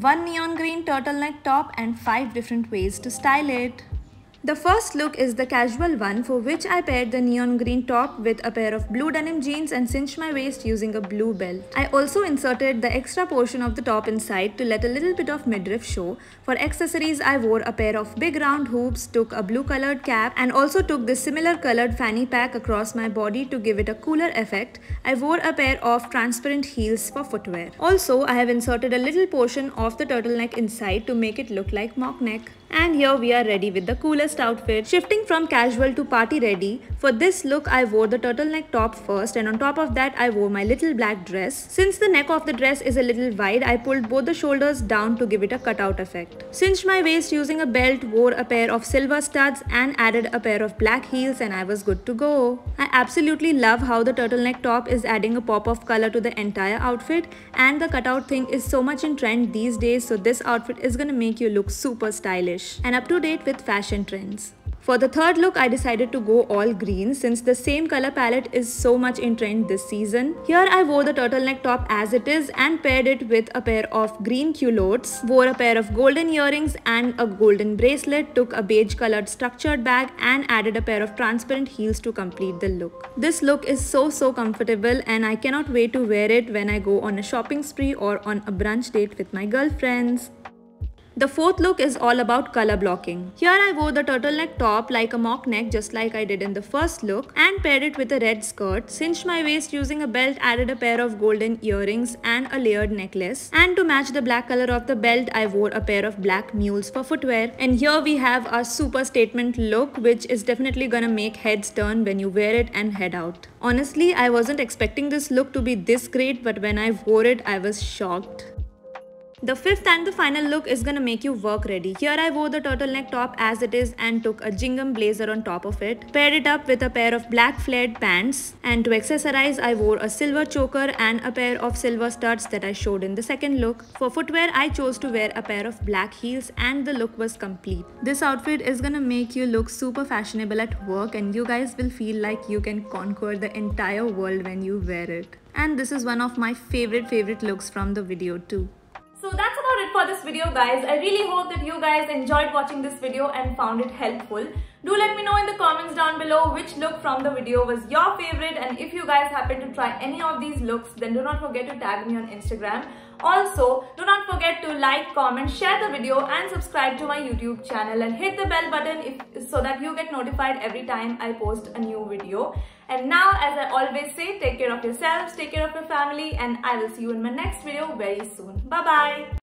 one neon green turtleneck top and 5 different ways to style it. The first look is the casual one for which I paired the neon green top with a pair of blue denim jeans and cinched my waist using a blue belt. I also inserted the extra portion of the top inside to let a little bit of midriff show. For accessories I wore a pair of big round hoops, took a blue colored cap and also took this similar colored fanny pack across my body to give it a cooler effect. I wore a pair of transparent heels for footwear. Also I have inserted a little portion of the turtleneck inside to make it look like mock neck. And here we are ready with the coolest outfit. Shifting from casual to party ready. For this look I wore the turtleneck top first and on top of that I wore my little black dress. Since the neck of the dress is a little wide I pulled both the shoulders down to give it a cutout effect. Cinched my waist using a belt, wore a pair of silver studs and added a pair of black heels and I was good to go. I absolutely love how the turtleneck top is adding a pop of color to the entire outfit and the cutout thing is so much in trend these days so this outfit is gonna make you look super stylish and up to date with fashion trends. For the third look, I decided to go all green since the same color palette is so much in trend this season. Here I wore the turtleneck top as it is and paired it with a pair of green culottes, wore a pair of golden earrings and a golden bracelet, took a beige colored structured bag and added a pair of transparent heels to complete the look. This look is so so comfortable and I cannot wait to wear it when I go on a shopping spree or on a brunch date with my girlfriends. The fourth look is all about color blocking. Here I wore the turtleneck top like a mock neck just like I did in the first look and paired it with a red skirt, cinched my waist using a belt, added a pair of golden earrings and a layered necklace. And to match the black color of the belt, I wore a pair of black mules for footwear. And here we have our super statement look which is definitely gonna make heads turn when you wear it and head out. Honestly, I wasn't expecting this look to be this great but when I wore it, I was shocked. The fifth and the final look is gonna make you work ready. Here I wore the turtleneck top as it is and took a gingham blazer on top of it. Paired it up with a pair of black flared pants. And to accessorize I wore a silver choker and a pair of silver studs that I showed in the second look. For footwear I chose to wear a pair of black heels and the look was complete. This outfit is gonna make you look super fashionable at work and you guys will feel like you can conquer the entire world when you wear it. And this is one of my favorite favorite looks from the video too. So that's it for this video guys. I really hope that you guys enjoyed watching this video and found it helpful. Do let me know in the comments down below which look from the video was your favorite and if you guys happen to try any of these looks then do not forget to tag me on Instagram. Also, do not forget to like, comment, share the video and subscribe to my YouTube channel and hit the bell button if, so that you get notified every time I post a new video. And now, as I always say, take care of yourselves, take care of your family and I will see you in my next video very soon. Bye-bye.